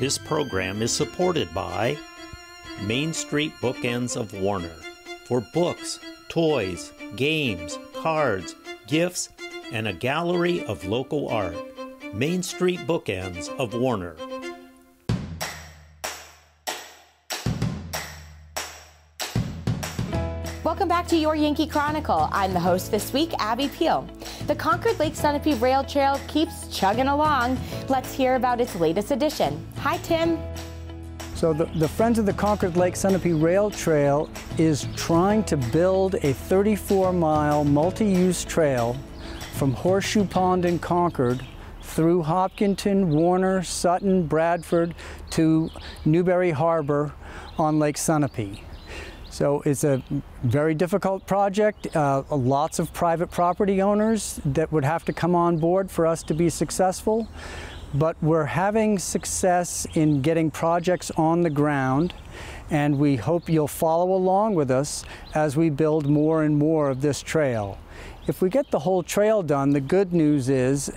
This program is supported by Main Street Bookends of Warner for books, toys, games, cards, gifts, and a gallery of local art. Main Street Bookends of Warner. To Your Yankee Chronicle. I'm the host this week, Abby Peel. The Concord Lake Sunapee Rail Trail keeps chugging along. Let's hear about its latest addition. Hi, Tim. So the, the Friends of the Concord Lake Sunapee Rail Trail is trying to build a 34-mile multi-use trail from Horseshoe Pond in Concord through Hopkinton, Warner, Sutton, Bradford to Newbury Harbor on Lake Sunapee. So it's a very difficult project, uh, lots of private property owners that would have to come on board for us to be successful. But we're having success in getting projects on the ground and we hope you'll follow along with us as we build more and more of this trail. If we get the whole trail done, the good news is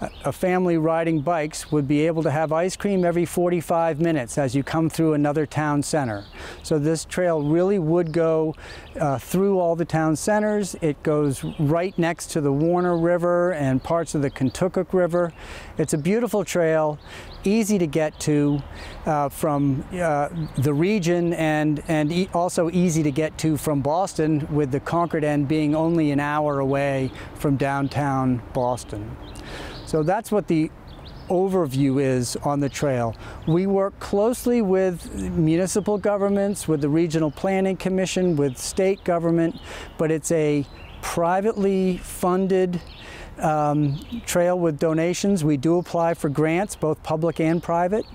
a family riding bikes would be able to have ice cream every 45 minutes as you come through another town center. So this trail really would go uh, through all the town centers. It goes right next to the Warner River and parts of the Contoocook River. It's a beautiful trail, easy to get to uh, from uh, the region and, and e also easy to get to from Boston with the Concord end being only an hour away from downtown Boston. So that's what the overview is on the trail. We work closely with municipal governments, with the Regional Planning Commission, with state government, but it's a privately funded um, trail with donations. We do apply for grants, both public and private,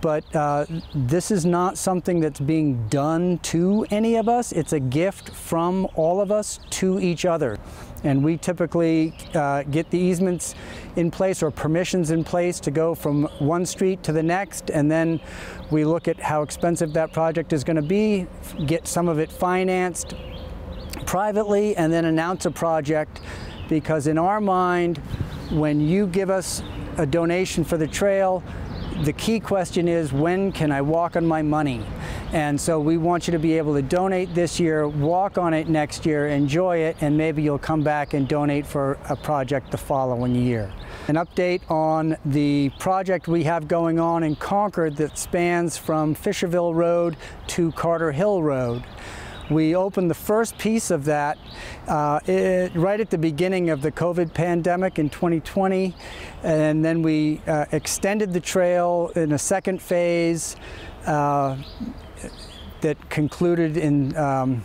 but uh, this is not something that's being done to any of us. It's a gift from all of us to each other. And we typically uh, get the easements in place or permissions in place to go from one street to the next, and then we look at how expensive that project is going to be, get some of it financed privately, and then announce a project. Because in our mind, when you give us a donation for the trail, the key question is when can I walk on my money? And so we want you to be able to donate this year, walk on it next year, enjoy it, and maybe you'll come back and donate for a project the following year. An update on the project we have going on in Concord that spans from Fisherville Road to Carter Hill Road. We opened the first piece of that uh, it, right at the beginning of the COVID pandemic in 2020, and then we uh, extended the trail in a second phase uh, that concluded in um,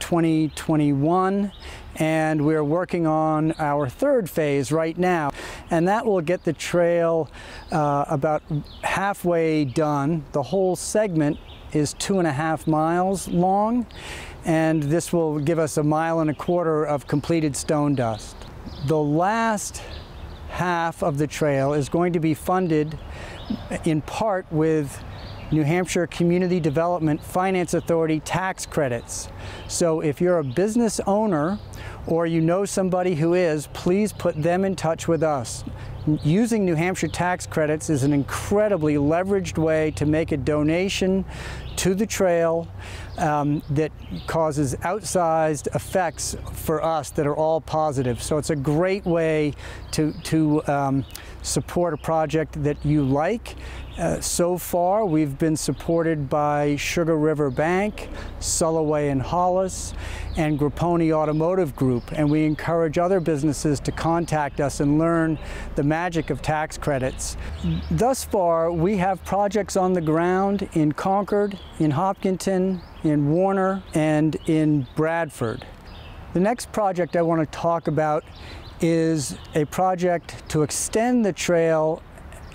2021 and we're working on our third phase right now and that will get the trail uh, about halfway done. The whole segment is two and a half miles long and this will give us a mile and a quarter of completed stone dust. The last half of the trail is going to be funded in part with New Hampshire Community Development Finance Authority tax credits. So if you're a business owner or you know somebody who is, please put them in touch with us. Using New Hampshire tax credits is an incredibly leveraged way to make a donation to the trail um, that causes outsized effects for us that are all positive. So it's a great way to, to um, support a project that you like uh, so far, we've been supported by Sugar River Bank, Sulloway and Hollis, and Grappone Automotive Group, and we encourage other businesses to contact us and learn the magic of tax credits. Thus far, we have projects on the ground in Concord, in Hopkinton, in Warner, and in Bradford. The next project I want to talk about is a project to extend the trail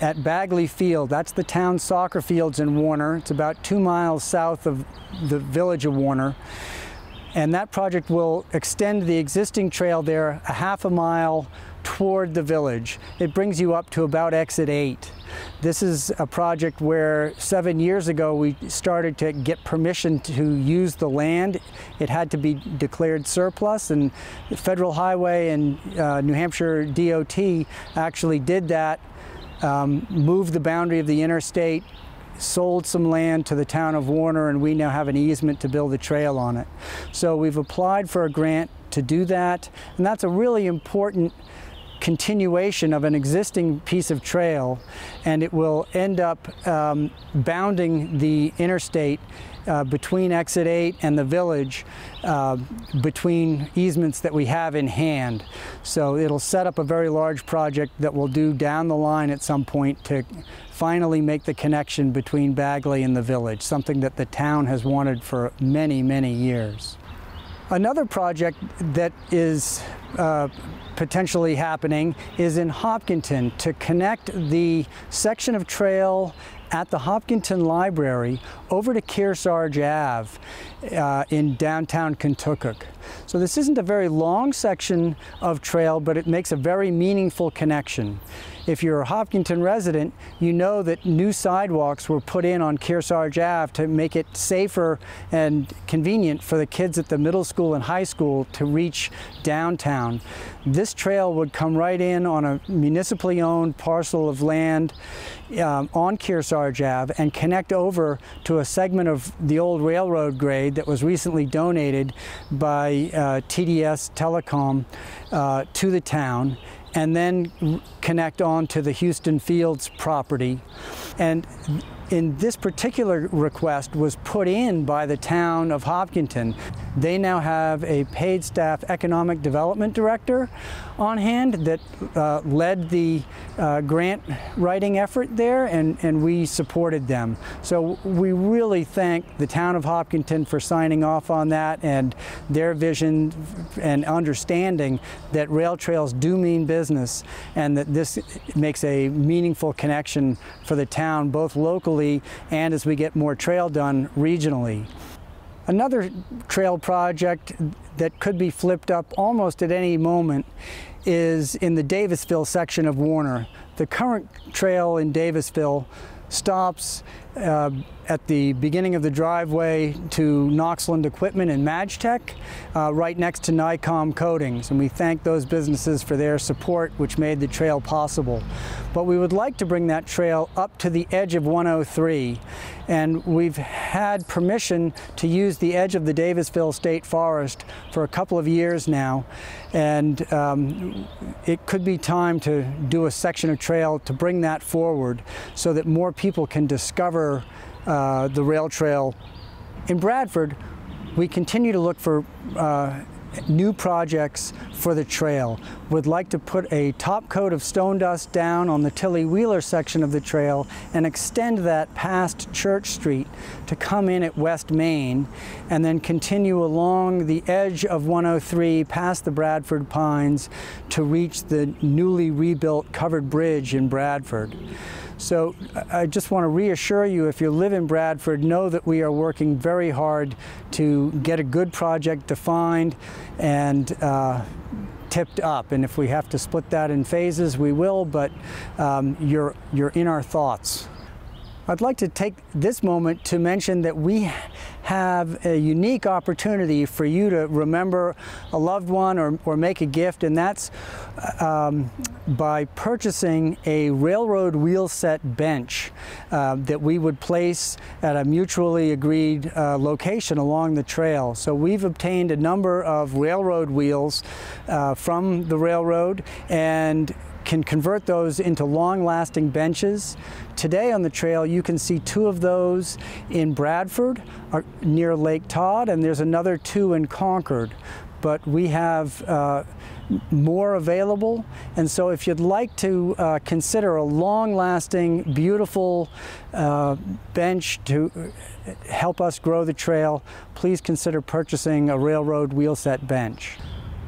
at Bagley Field. That's the town soccer fields in Warner. It's about two miles south of the village of Warner. And that project will extend the existing trail there a half a mile toward the village. It brings you up to about exit 8. This is a project where seven years ago we started to get permission to use the land. It had to be declared surplus and the Federal Highway and uh, New Hampshire DOT actually did that um, moved the boundary of the interstate, sold some land to the town of Warner, and we now have an easement to build a trail on it. So we've applied for a grant to do that, and that's a really important continuation of an existing piece of trail, and it will end up um, bounding the interstate uh, between exit 8 and the village uh, between easements that we have in hand. So it'll set up a very large project that we'll do down the line at some point to finally make the connection between Bagley and the village, something that the town has wanted for many, many years. Another project that is uh, potentially happening is in Hopkinton to connect the section of trail at the Hopkinton Library over to Kearsarge Ave uh, in downtown Contoocook. So this isn't a very long section of trail, but it makes a very meaningful connection. If you're a Hopkinton resident, you know that new sidewalks were put in on Kearsarge Ave to make it safer and convenient for the kids at the middle school and high school to reach downtown. This trail would come right in on a municipally owned parcel of land um, on Kearsarge Ave and connect over to a segment of the old railroad grade that was recently donated by uh, TDS Telecom uh, to the town and then connect on to the Houston Fields property. And in this particular request was put in by the town of Hopkinton. They now have a paid staff economic development director on hand that uh, led the uh, grant writing effort there and, and we supported them. So we really thank the town of Hopkinton for signing off on that and their vision and understanding that rail trails do mean business and that this makes a meaningful connection for the town both locally and as we get more trail done regionally. Another trail project that could be flipped up almost at any moment is in the Davisville section of Warner. The current trail in Davisville stops uh, at the beginning of the driveway to Knoxland Equipment and Magtech, uh, right next to Nycom Coatings. And we thank those businesses for their support, which made the trail possible. But we would like to bring that trail up to the edge of 103. And we've had permission to use the edge of the Davisville State Forest for a couple of years now. And um, it could be time to do a section of trail to bring that forward so that more people can discover uh, the rail trail. In Bradford, we continue to look for uh, new projects for the trail. Would like to put a top coat of stone dust down on the Tilly Wheeler section of the trail and extend that past Church Street to come in at West Main and then continue along the edge of 103 past the Bradford Pines to reach the newly rebuilt covered bridge in Bradford. So I just want to reassure you, if you live in Bradford, know that we are working very hard to get a good project defined and uh, tipped up. And if we have to split that in phases, we will, but um, you're, you're in our thoughts. I'd like to take this moment to mention that we have a unique opportunity for you to remember a loved one or, or make a gift, and that's um, by purchasing a railroad wheel set bench uh, that we would place at a mutually agreed uh, location along the trail. So we've obtained a number of railroad wheels uh, from the railroad and can convert those into long-lasting benches. Today on the trail you can see two of those in Bradford uh, near Lake Todd and there's another two in Concord. But we have uh, more available and so if you'd like to uh, consider a long-lasting beautiful uh, bench to uh, help us grow the trail please consider purchasing a railroad wheel set bench.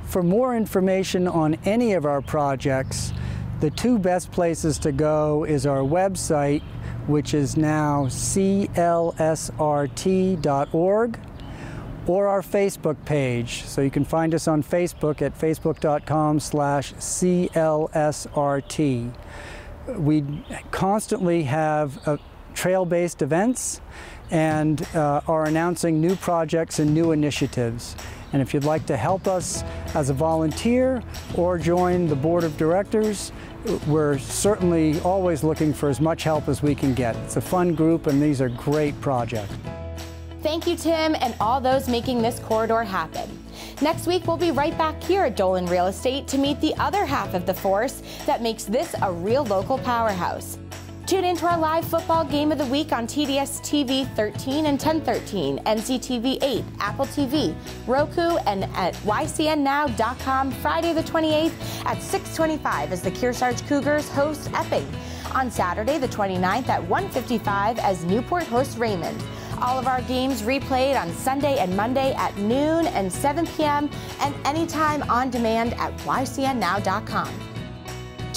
For more information on any of our projects the two best places to go is our website, which is now clsrt.org, or our Facebook page. So you can find us on Facebook at facebook.com slash clsrt. We constantly have uh, trail-based events and uh, are announcing new projects and new initiatives. And if you'd like to help us as a volunteer or join the board of directors, we're certainly always looking for as much help as we can get. It's a fun group and these are great projects. Thank you, Tim, and all those making this corridor happen. Next week, we'll be right back here at Dolan Real Estate to meet the other half of the force that makes this a real local powerhouse. Tune in to our live football game of the week on TDS TV 13 and 1013, NCTV 8, Apple TV, Roku, and at YCNNow.com Friday the 28th at 625 as the Kearsarge Cougars host Epping. On Saturday the 29th at 155 as Newport hosts Raymond. All of our games replayed on Sunday and Monday at noon and 7 p.m. and anytime on demand at YCNNow.com.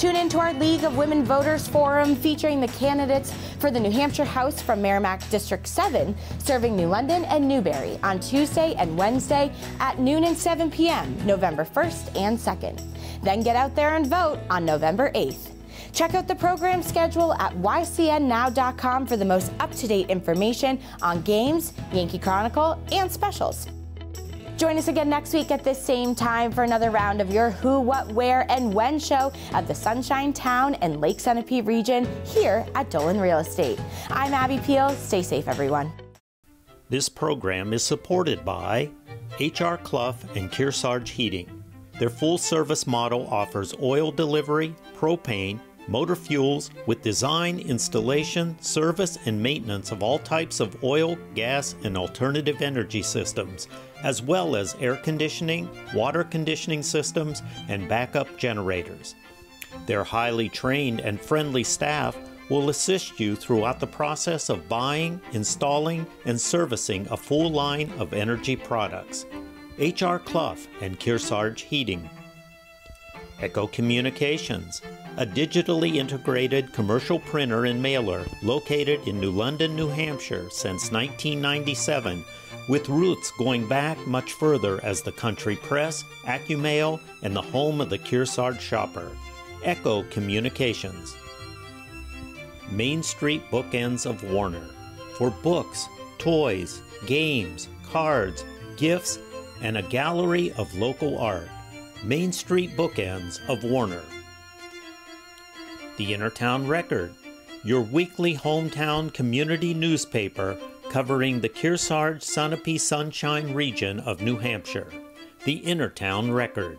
Tune in to our League of Women Voters Forum featuring the candidates for the New Hampshire House from Merrimack District 7, serving New London and Newbury on Tuesday and Wednesday at noon and 7 p.m., November 1st and 2nd. Then get out there and vote on November 8th. Check out the program schedule at ycnnow.com for the most up to date information on games, Yankee Chronicle, and specials. Join us again next week at this same time for another round of your Who, What, Where, and When show of the Sunshine Town and Lake Sunapee region here at Dolan Real Estate. I'm Abby Peel. Stay safe, everyone. This program is supported by H.R. Clough and Kearsarge Heating. Their full service model offers oil delivery, propane, motor fuels with design, installation, service, and maintenance of all types of oil, gas, and alternative energy systems, as well as air conditioning, water conditioning systems, and backup generators. Their highly trained and friendly staff will assist you throughout the process of buying, installing, and servicing a full line of energy products. HR Clough and Kearsarge Heating. Echo Communications, a digitally integrated commercial printer and mailer located in New London, New Hampshire since 1997, with roots going back much further as the country press, AccuMail, and the home of the Kearsarge shopper. Echo Communications. Main Street Bookends of Warner. For books, toys, games, cards, gifts, and a gallery of local art. Main Street Bookends of Warner. The InterTown Record, your weekly hometown community newspaper covering the Kearsarge Sunapee Sunshine region of New Hampshire. The InterTown Record.